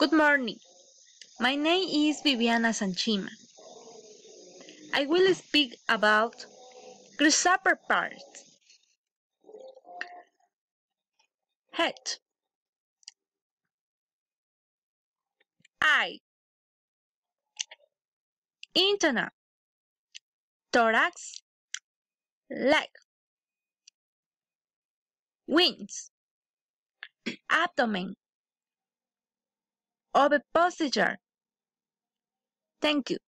Good morning. My name is Viviana Sanchima. I will speak about grasshopper parts. Head. Eye. Antenna Thorax. Leg. Wings. Abdomen Ovipositor Thank you.